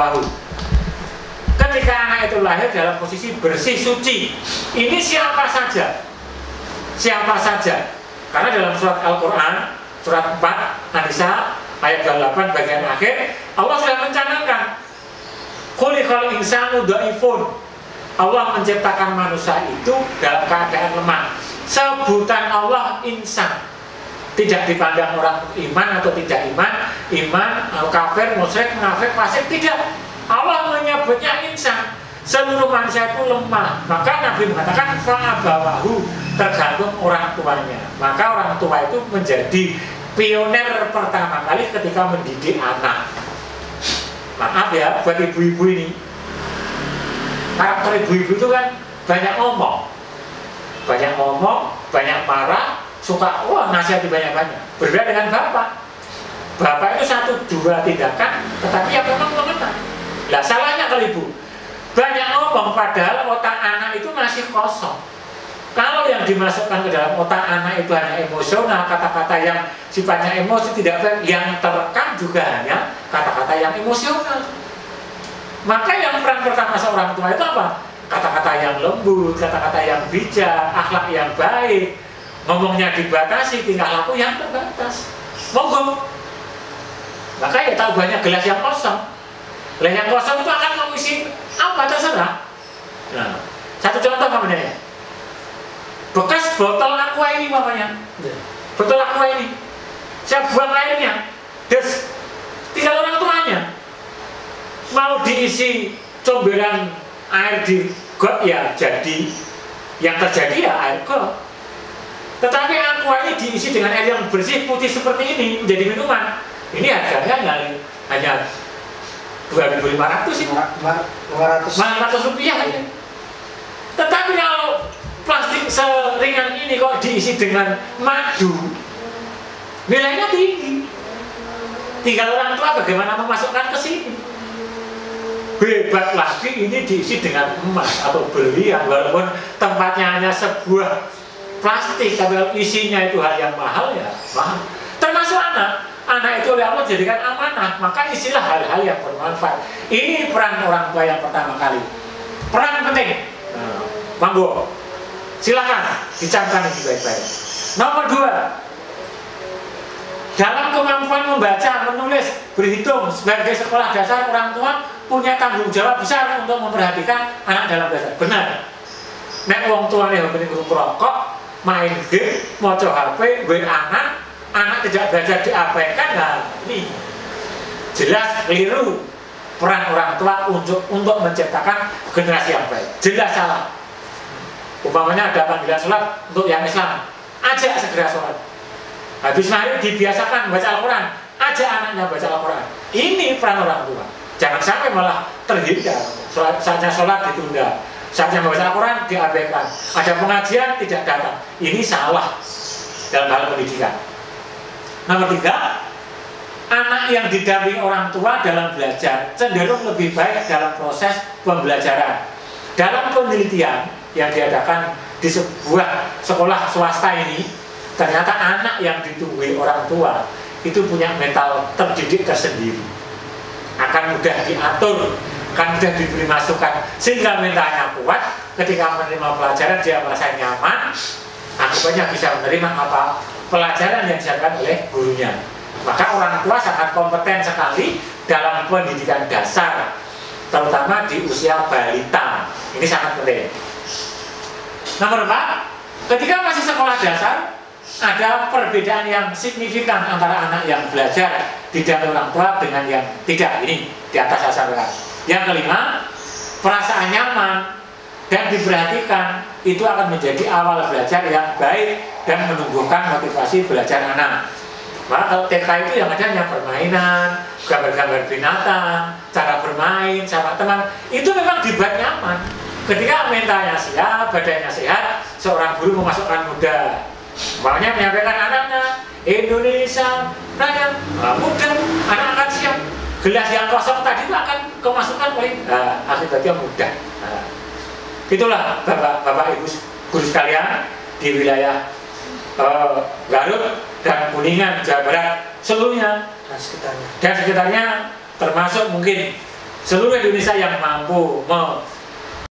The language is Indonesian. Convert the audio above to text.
bahu. Ketika anak itu lahir dalam posisi bersih suci, ini siapa saja? Siapa saja? Karena dalam surat Al-Quran, surat 4, An-Nisa, ayat 28 bagian akhir, Allah sudah mencanangkan Kulikal insanu da'ifun Allah menciptakan manusia itu dalam keadaan lemah Sebutan Allah insan Tidak dipandang orang iman atau tidak iman Iman, kafir, musyrik, munafik, fasik Tidak. Allah menyebutnya insan. Seluruh manusia itu lemah. Maka Nabi mengatakan Fa'abawahu Tergantung orang tuanya. Maka orang tua itu menjadi pioner pertama kali ketika mendidik anak. Maaf ya buat ibu-ibu ini. Karakter ibu-ibu itu kan banyak ngomong. Banyak ngomong, banyak marah suka, wah nasihat banyak-banyak. Berbeda dengan bapak bapak itu satu dua tindakan tetapi yang memang mengena lah salahnya kalau ibu banyak ngomong padahal otak anak itu masih kosong kalau yang dimasukkan ke dalam otak anak itu hanya emosional, kata-kata yang sifatnya emosi tidak baik, yang terekam juga hanya kata-kata yang emosional. Maka yang peran pertama seorang tua itu apa? Kata-kata yang lembut, kata-kata yang bijak, akhlak yang baik, ngomongnya dibatasi, tingkah laku yang terbatas. Monggo. Maka ya tahu banyak gelas yang kosong. Gelas yang kosong itu akan mengisi apa terserah. Nah, satu contoh namanya ya? Bekas botol aqua ini mamanya. Botol aqua ini. Saya buang airnya. Des. Tinggal orang tuanya. Mau diisi comberan air di got ya jadi. Yang terjadi ya air got. Tetapi aqua ini diisi dengan air yang bersih putih seperti ini menjadi minuman ini harganya hanya 2500 sih. 500 500 rupiah ya. tetapi kalau plastik seringan ini kok diisi dengan madu nilainya tinggi. Tinggal orang tua bagaimana memasukkan ke sini? Hebat lagi ini diisi dengan emas atau berlian walaupun tempatnya hanya sebuah plastik tapi isinya itu hal yang mahal ya mahal. Termasuk anak anak itu oleh Allah jadikan amanah maka isilah hal-hal yang bermanfaat ini peran orang tua yang pertama kali peran penting nah, manggo Silakan dicamkan ini baik-baik. Nomor dua, dalam kemampuan membaca, menulis, berhitung sebagai sekolah dasar orang tua punya tanggung jawab besar untuk memperhatikan anak dalam belajar. Benar. Nek wong tua nih hobi guru rokok, main game, mau HP, gue anak, anak tidak belajar diabaikan, nah ini jelas keliru peran orang tua untuk untuk menciptakan generasi yang baik. Jelas salah. Umpamanya ada panggilan sholat untuk yang Islam. Ajak segera sholat. Habis maghrib dibiasakan baca Al-Quran. Ajak anaknya baca Al-Quran. Ini peran orang tua. Jangan sampai malah terhindar. Saatnya sholat ditunda. Saatnya baca Al-Quran diabaikan. Ada pengajian tidak datang. Ini salah dalam hal pendidikan nomor tiga anak yang didampingi orang tua dalam belajar cenderung lebih baik dalam proses pembelajaran. Dalam penelitian yang diadakan di sebuah sekolah swasta ini ternyata anak yang ditunggui orang tua itu punya mental terdidik tersendiri. Akan mudah diatur akan mudah diberi masukan sehingga mentalnya kuat. Ketika menerima pelajaran dia merasa nyaman akibatnya bisa menerima apa pelajaran yang disampaikan oleh gurunya. Maka orang tua sangat kompeten sekali dalam pendidikan dasar terutama di usia balita. Ini sangat penting. Nomor empat, ketika masih sekolah dasar, ada perbedaan yang signifikan antara anak yang belajar di dalam orang tua dengan yang tidak. Ini di atas asal Yang kelima, perasaan nyaman dan diperhatikan itu akan menjadi awal belajar yang baik dan menumbuhkan motivasi belajar anak. Maka kalau TK itu yang ada hanya permainan, gambar-gambar binatang, cara bermain sama teman, itu memang dibuat nyaman ketika mentalnya siap, badannya sehat, seorang guru memasukkan muda. Makanya menyampaikan anaknya, Indonesia Raya, nah, muda, anak akan siap. Gelas yang kosong tadi itu akan kemasukan oleh nah, akibatnya muda. Nah, itulah bapak, bapak ibu guru sekalian di wilayah uh, Garut dan Kuningan, Jawa Barat seluruhnya dan sekitarnya. Dan sekitarnya termasuk mungkin seluruh Indonesia yang mampu me-